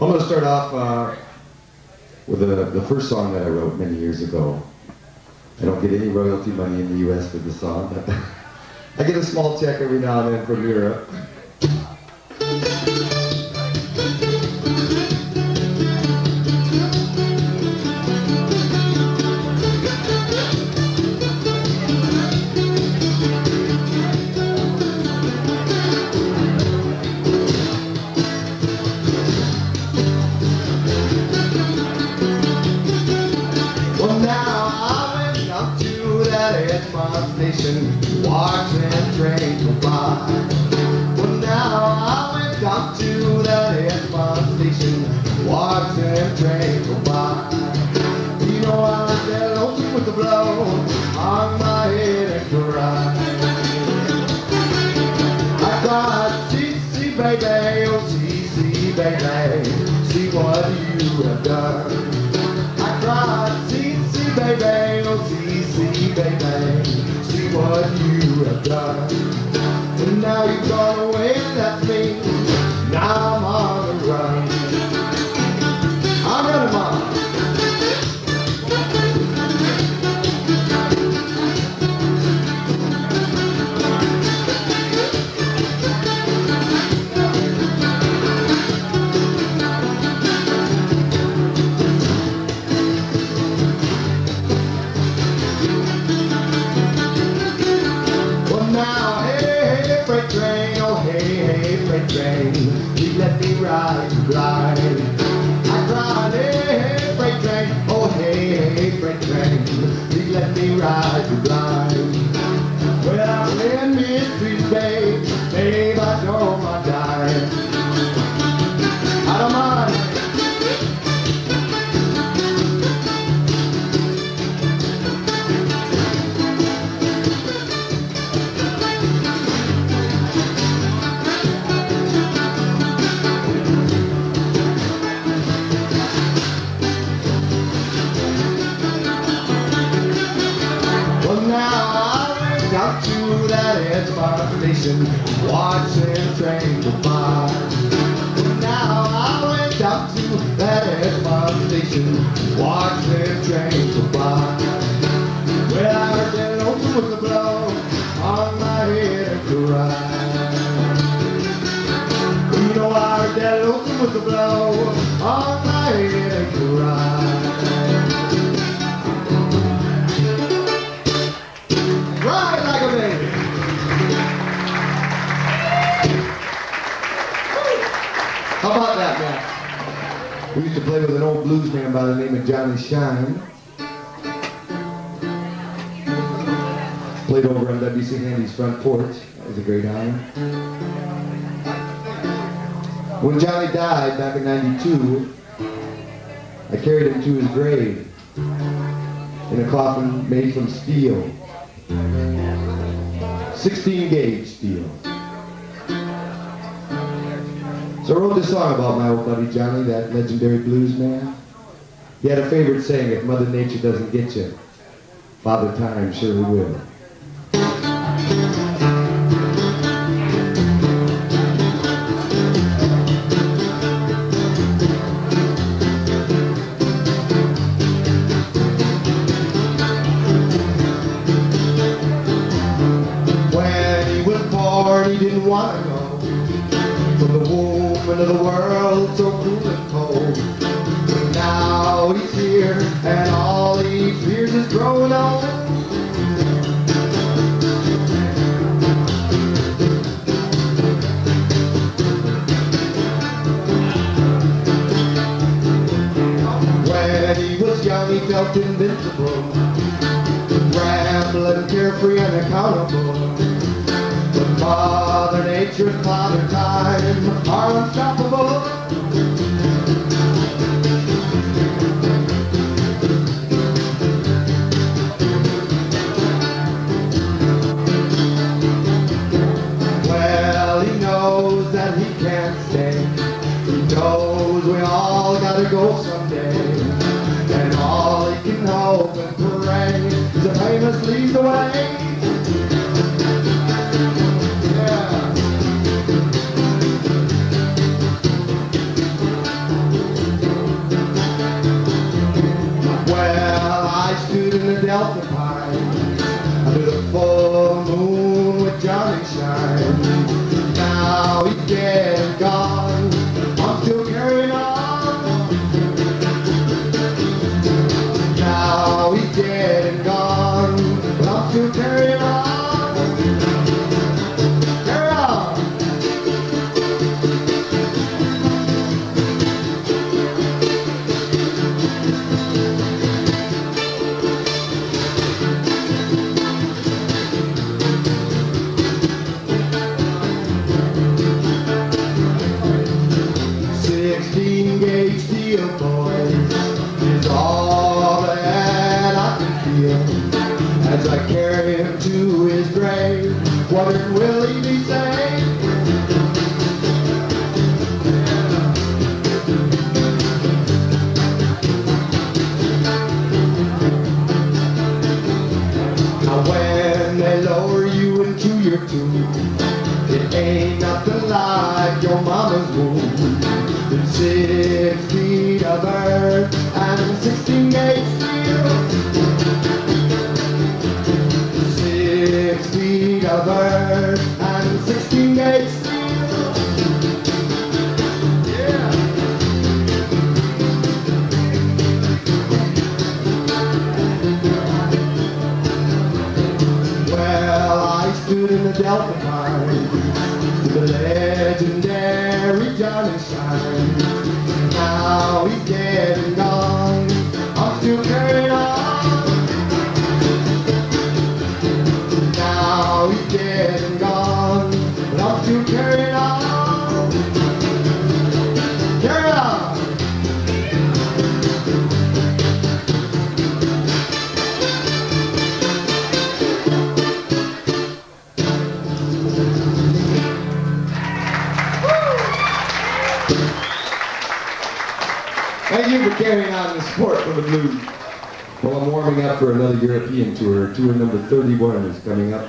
I'm going to start off uh, with the, the first song that I wrote many years ago. I don't get any royalty money in the U.S. for the song, but I get a small check every now and then from Europe. Trains. Well, now I went up to that Edmond station, watching trains go by. You know I was there lonesome with the blow on my head and cried. I cried, see, baby, oh, see, baby, see what you have done. I cried, see, baby, oh, see, baby, see what you have done. And now you've gone away and left me, play with an old blues man by the name of Johnny Shines. Played over on W.C. Handy's front porch. That was a great honor. When Johnny died back in 92, I carried him to his grave in a coffin made from steel. 16 gauge steel. So I wrote this song about my old buddy Johnny, that legendary blues man. He had a favorite saying, if Mother Nature doesn't get you, Father Time surely will. He felt invincible, rambling, carefree, and accountable. But Mother Nature Father Time are unstoppable. Famous leads the way. Wondering will earth and sixteen gauge you for carrying on the sport for the blues. Well, I'm warming up for another European tour. Tour number 31 is coming up.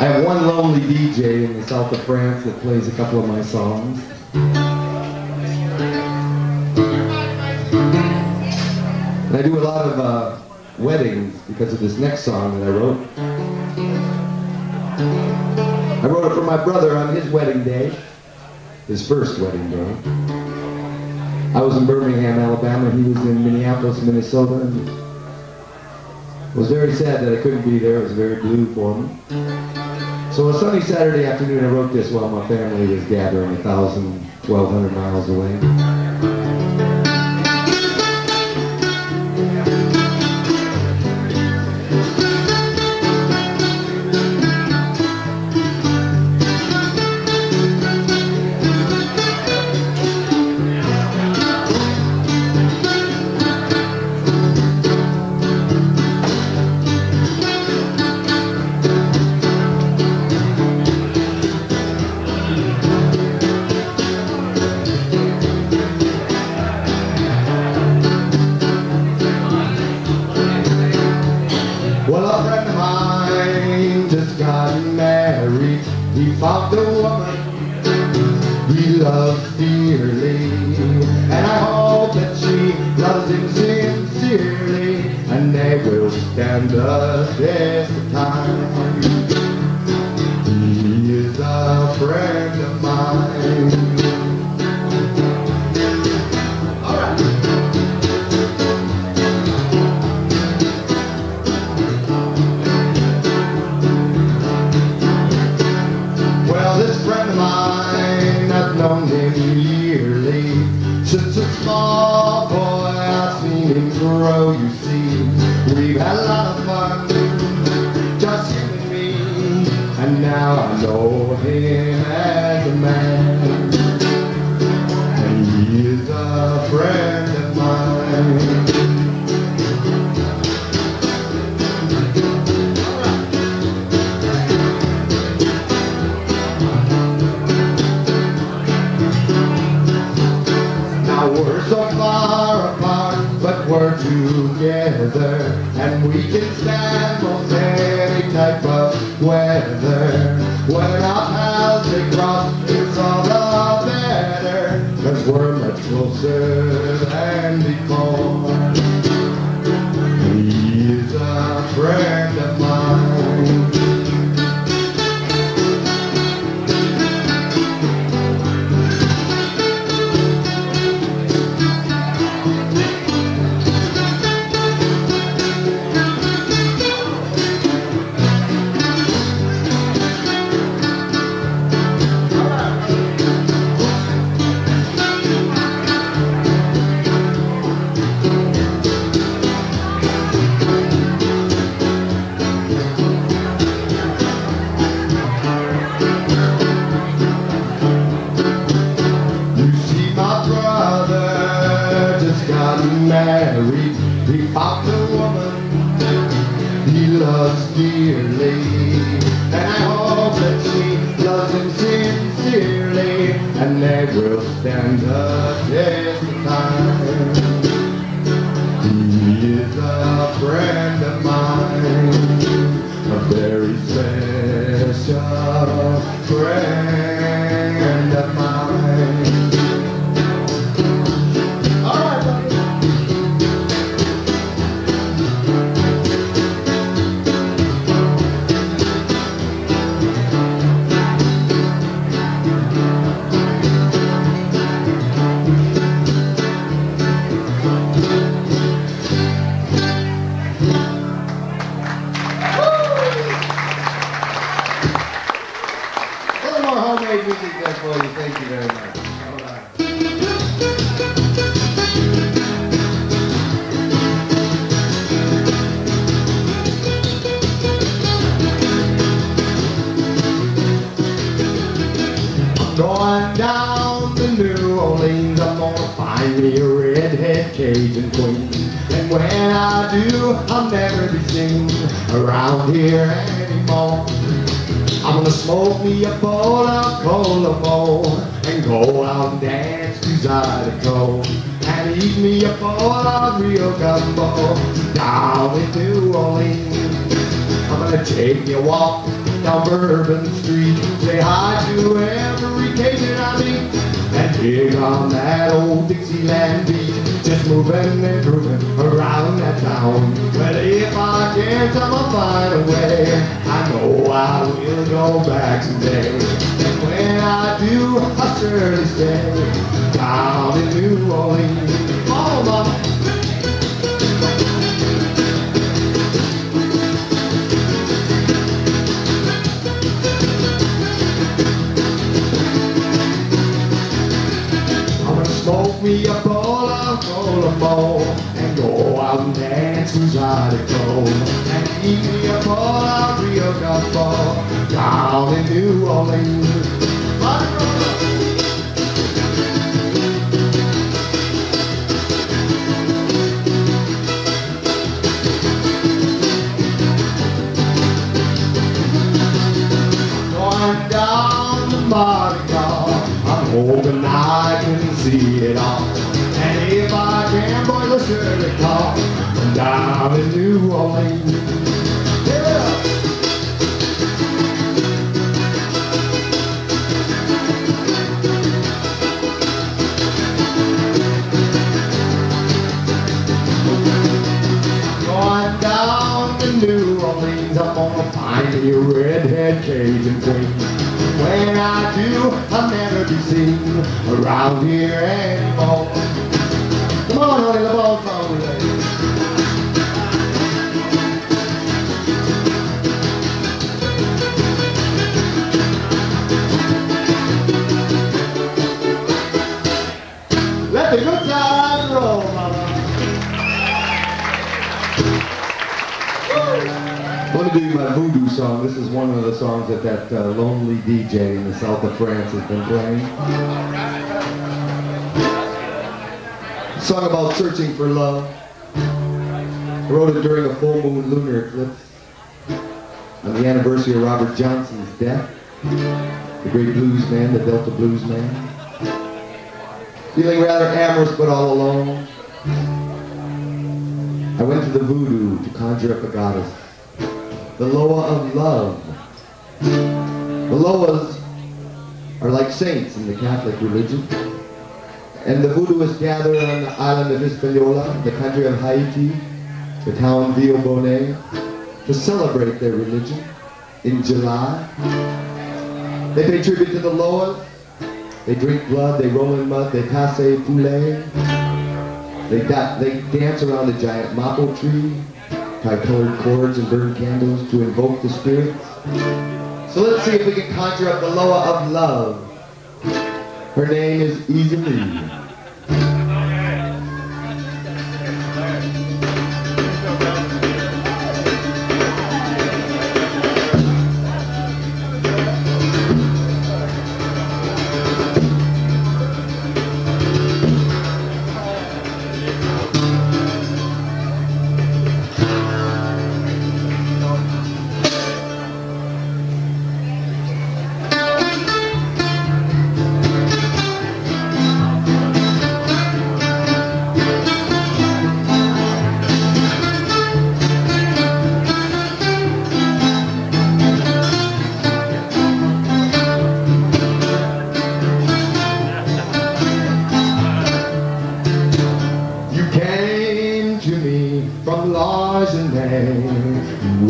I have one lonely DJ in the south of France that plays a couple of my songs. And I do a lot of uh, weddings because of this next song that I wrote. I wrote it for my brother on his wedding day, his first wedding day. I was in Birmingham, Alabama. He was in Minneapolis, Minnesota. And was very sad that I couldn't be there. It was very blue for me. So a sunny Saturday afternoon, I wrote this while my family was gathering a thousand, twelve hundred miles away. Mine, I've known him yearly. Since a small boy, I've seen him grow, you see. We've had a lot of fun, just him and me. And now I know him can stand most any type of weather. When our I do, I'll never be seen around here anymore. I'm gonna smoke me a bowl of Colombo and go out and dance to Zydeco and eat me a bowl of real gumbo down in New Orleans. I'm gonna take me a walk down Bourbon Street, say hi to every Cajun I meet, and dig on that old Dixieland beat, just moving and grooving around that town. But if I can't, I'ma find a way. I know I will go back someday. And when I do, I'll surely stay down in New Orleans. It all. And if I can, boy, we'll surely call down in New Orleans. Yeah. Going down to New Orleans, I'm gonna find me a redhead Cajun queen. When I do, I'll never be seen around here anymore. Come on, honey, the ball's my voodoo song. This is one of the songs that that uh, lonely DJ in the south of France has been playing. Song about searching for love. I wrote it during a full moon lunar eclipse on the anniversary of Robert Johnson's death, the great blues man, the Delta blues man. Feeling rather amorous but all alone, I went to the voodoo to conjure up a goddess, the Loa of love. The Loas are like saints in the Catholic religion. And the voodooists gather on the island of Hispaniola, the country of Haiti, the town Ville Bonheur, to celebrate their religion in July. They pay tribute to the Loas. They drink blood, they roll in mud, they passe poulet. They, da- they dance around a giant maple tree, tie colored cords and burn candles to invoke the spirits. So let's see if we can conjure up the Loa of love. Her name is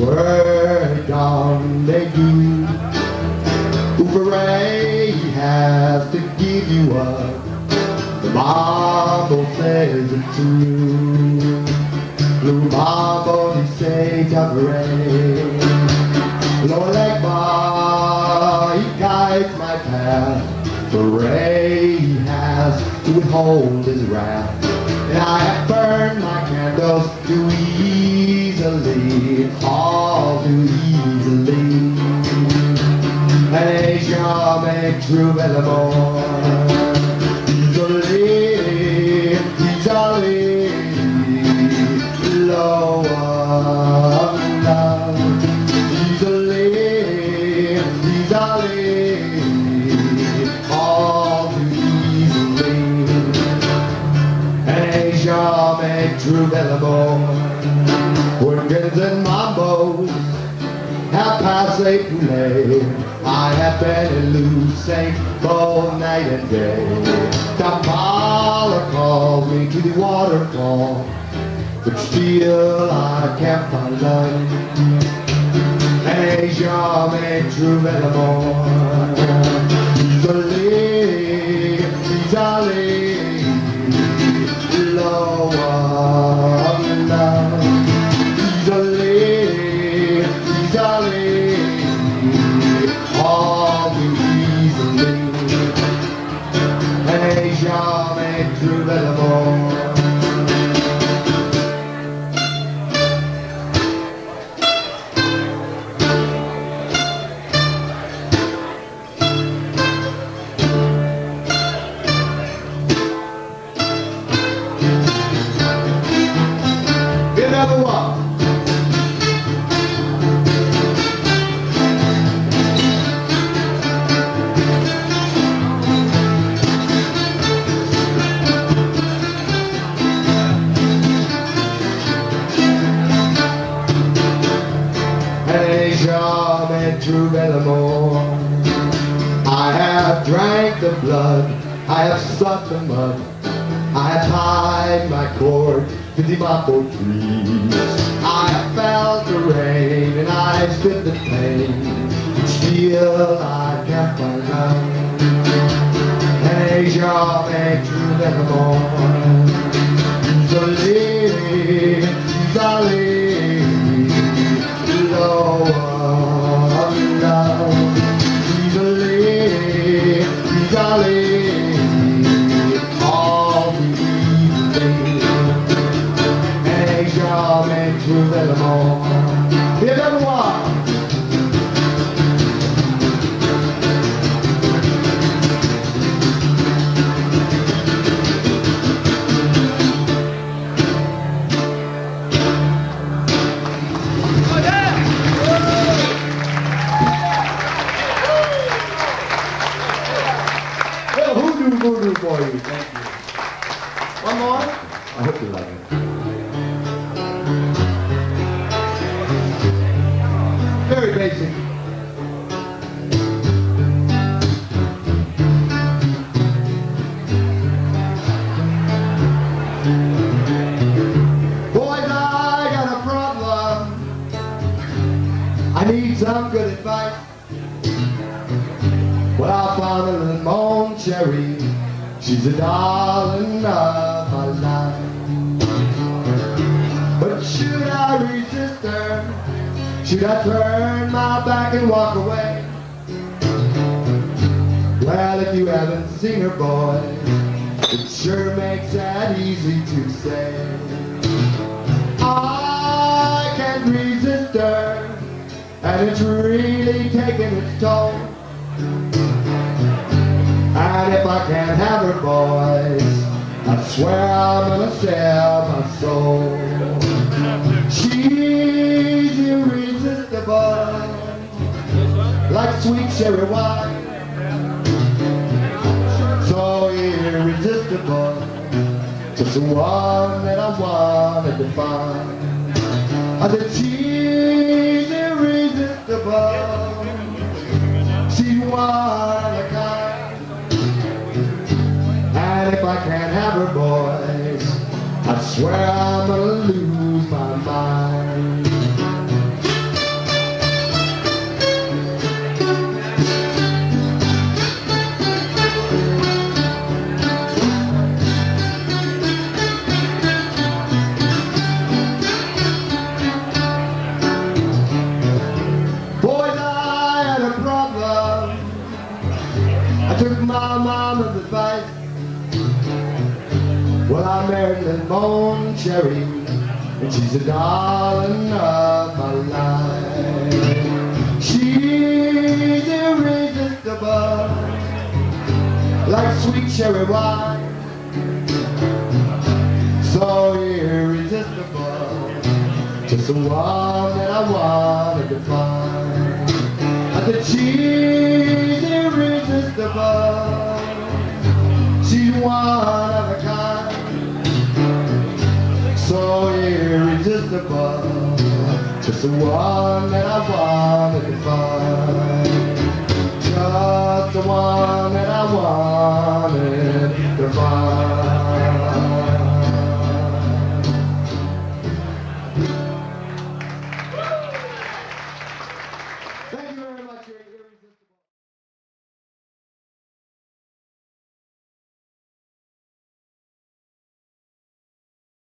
work on they do. Hooray, has to give you up. The Bible says it too. Blue Bible, he says, hooray. Lord, like my, he guides my path. Hooray, he has to hold. Lady, he's a lady, Loa of love. He's a lady, he's a lady, all too easily. And shall make true evermore. Houngans and mambos have passed safely. I have been in Lucerne both night and day. Kampala called me to the waterfall, but still I can't find love. And Asia make true evermore. He's a lady, he's a low blood, I have sucked the mud, I have tied my cord to the maple trees. I have felt the rain and I have stood the pain. Still I can't find love. Asia and true evermore. He's a She's a darling of my life. But should I resist her? Should I turn my back and walk away? Well, if you haven't seen her, boy, it sure makes that easy to say. I can't resist her, and it's really taking I can't have her, boys, I swear I'm gonna sell my soul. She's irresistible, like sweet cherry wine. So irresistible, just the one that I wanted to find. I said she's irresistible, she's one if I can't have her, boys, I swear I'm gonna lose the one that I wanted to find. I said she's irresistible, she's one of a kind. So irresistible, just the one that I wanted to find. Just the one